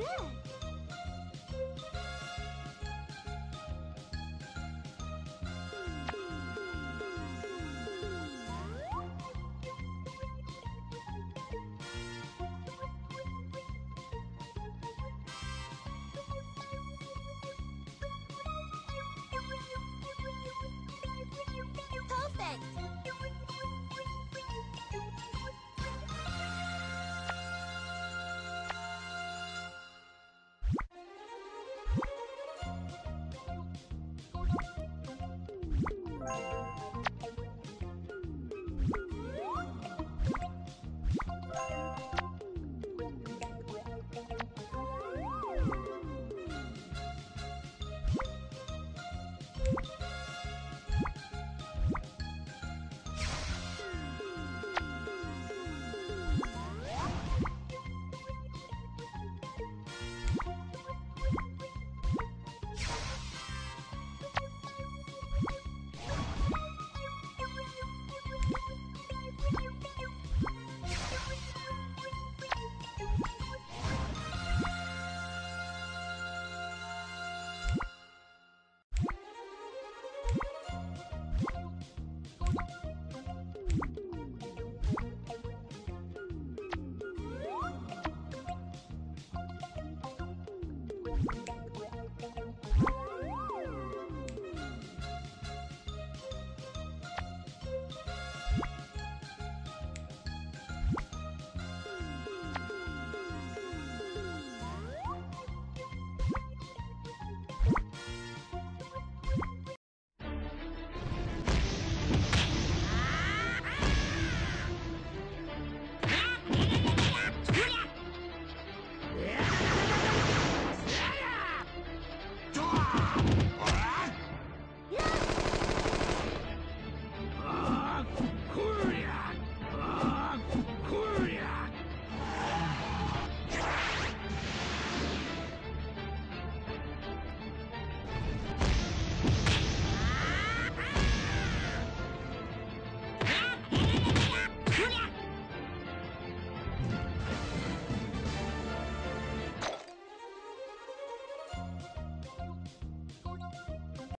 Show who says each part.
Speaker 1: Good. Perfect.